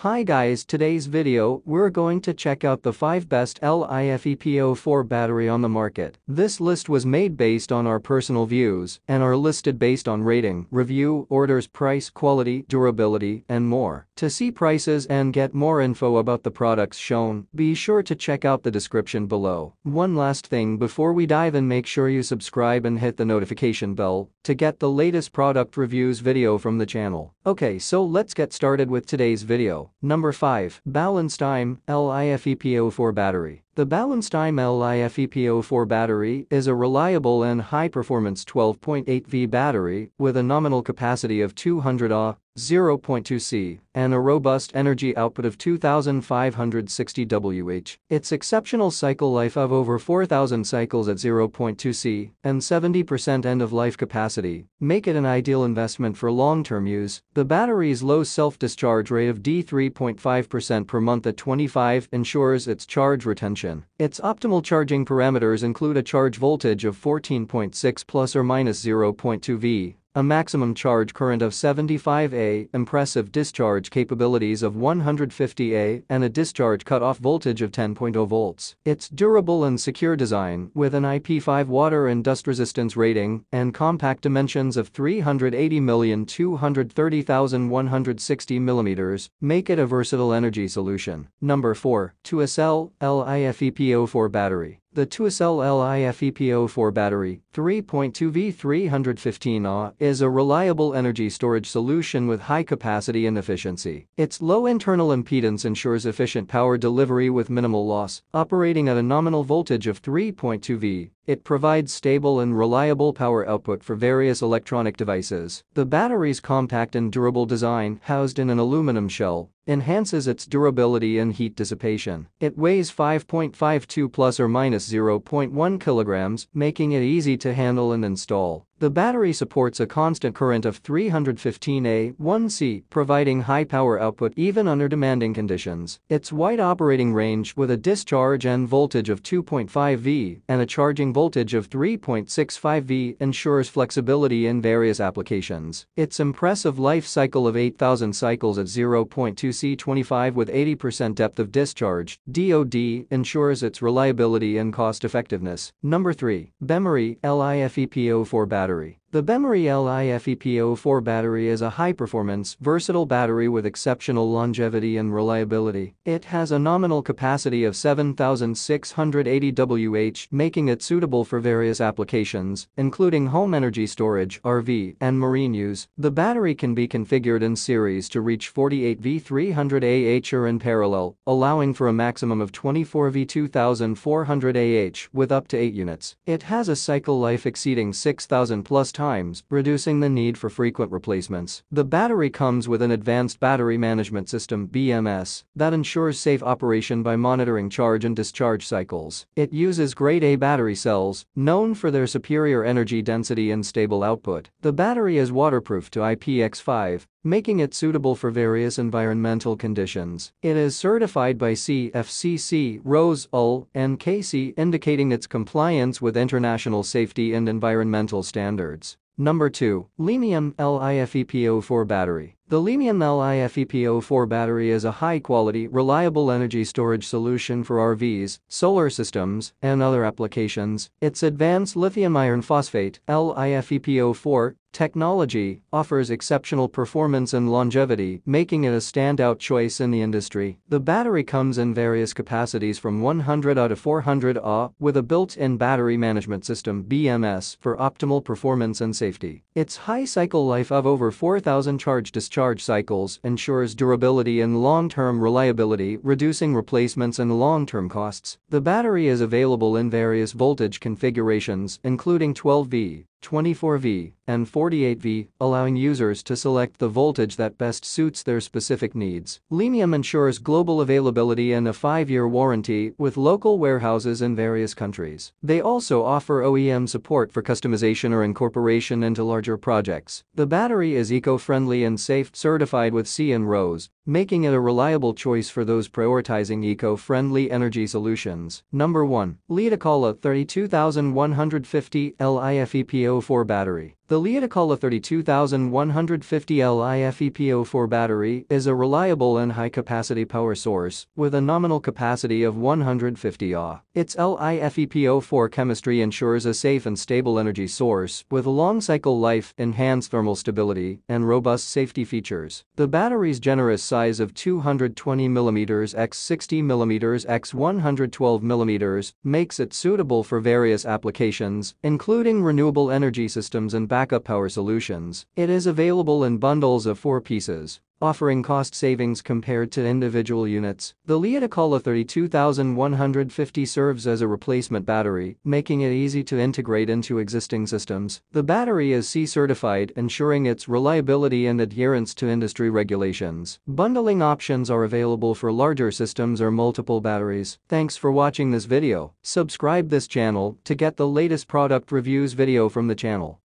Hi guys today's video we're going to check out the 5 best LiFePO4 battery on the market. This list was made based on our personal views and are listed based on rating, review, orders price, quality, durability, and more. To see prices and get more info about the products shown, be sure to check out the description below. One last thing before we dive in make sure you subscribe and hit the notification bell to get the latest product reviews video from the channel. Okay so let's get started with today's video. Number 5. Balancetime LiFePO4 Battery the Balancetime LiFePO4 battery is a reliable and high-performance 12.8V battery with a nominal capacity of 200 Ah, 0.2 C, and a robust energy output of 2560 Wh. Its exceptional cycle life of over 4000 cycles at 0.2 C and 70% end-of-life capacity make it an ideal investment for long-term use. The battery's low self-discharge rate of D3.5% per month at 25 ensures its charge retention. Its optimal charging parameters include a charge voltage of 14.6 plus or minus 0.2 V a maximum charge current of 75A, impressive discharge capabilities of 150A, and a discharge cutoff voltage of 10.0 volts. Its durable and secure design, with an IP5 water and dust resistance rating and compact dimensions of 380,230,160 mm, make it a versatile energy solution. Number 4. Tewaycell LiFePO4 Battery the Tewaycell LiFePO4 battery, 3.2V 315 Ah, is a reliable energy storage solution with high capacity and efficiency. Its low internal impedance ensures efficient power delivery with minimal loss, operating at a nominal voltage of 3.2V. It provides stable and reliable power output for various electronic devices. The battery's compact and durable design, housed in an aluminum shell, enhances its durability and heat dissipation. It weighs 5.52 plus or minus 0.1 kilograms, making it easy to handle and install. The battery supports a constant current of 315 A 1C, providing high power output even under demanding conditions. Its wide operating range with a discharge and voltage of 2.5 V and a charging voltage of 3.65 V ensures flexibility in various applications. Its impressive life cycle of 8,000 cycles at 0.2 C25 with 80% depth of discharge DOD ensures its reliability and cost effectiveness. Number 3. Bemory LiFePO4 battery battery. The Bemory LiFePO4 battery is a high-performance, versatile battery with exceptional longevity and reliability. It has a nominal capacity of 7,680 Wh, making it suitable for various applications, including home energy storage (RV) and marine use. The battery can be configured in series to reach 48 V300 AH or in parallel, allowing for a maximum of 24 V2400 AH with up to 8 units. It has a cycle life exceeding 6,000 plus times, reducing the need for frequent replacements. The battery comes with an advanced battery management system BMS that ensures safe operation by monitoring charge and discharge cycles. It uses grade A battery cells, known for their superior energy density and stable output. The battery is waterproof to IPX5, making it suitable for various environmental conditions. It is certified by CFCC, RoHS, UL, and KC indicating its compliance with international safety and environmental standards. Number 2. Liemium LiFePO4 Battery the Liemium LiFePO4 battery is a high-quality, reliable energy storage solution for RVs, solar systems, and other applications. Its advanced lithium iron phosphate LiFePO4 technology offers exceptional performance and longevity, making it a standout choice in the industry. The battery comes in various capacities from 100 Ah to 400 Ah with a built-in battery management system BMS for optimal performance and safety. Its high cycle life of over 4000 charge discharge cycles ensures durability and long-term reliability reducing replacements and long-term costs. The battery is available in various voltage configurations including 12V, 24V, and 48V, allowing users to select the voltage that best suits their specific needs. Liemium ensures global availability and a 5-year warranty with local warehouses in various countries. They also offer OEM support for customization or incorporation into larger projects. The battery is eco-friendly and safe, certified with CE and RoHS, making it a reliable choice for those prioritizing eco-friendly energy solutions. Number 1. LiitoKala 32150 LiFePO4 battery. The LiitoKala 32150 LiFePO4 battery is a reliable and high-capacity power source with a nominal capacity of 150 Ah. Its LiFePO4 chemistry ensures a safe and stable energy source with a long cycle life, enhanced thermal stability, and robust safety features. The battery's generous size of 220mm x 60mm x 112mm makes it suitable for various applications, including renewable energy systems and backup power solutions. It is available in bundles of 4 pieces offering cost savings compared to individual units. The LiitoKala 32150 serves as a replacement battery, making it easy to integrate into existing systems. The battery is CE certified, ensuring its reliability and adherence to industry regulations. Bundling options are available for larger systems or multiple batteries. Thanks for watching this video. Subscribe this channel to get the latest product reviews video from the channel.